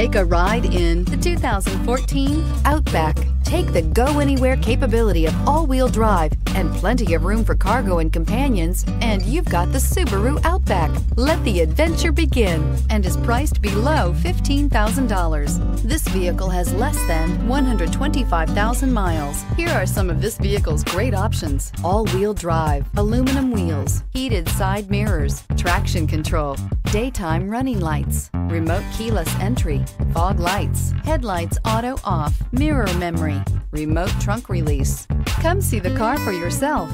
Take a ride in the 2014 Outback. Take the go anywhere capability of all wheel drive and plenty of room for cargo and companions, and you've got the Subaru Outback. Let the adventure begin and is priced below $15,000. This vehicle has less than 125,000 miles. Here are some of this vehicle's great options all wheel drive, aluminum wheels, heated side mirrors, traction control, daytime running lights, remote keyless entry, fog lights, headlights auto off, mirror memory, remote trunk release. Come see the car for yourself.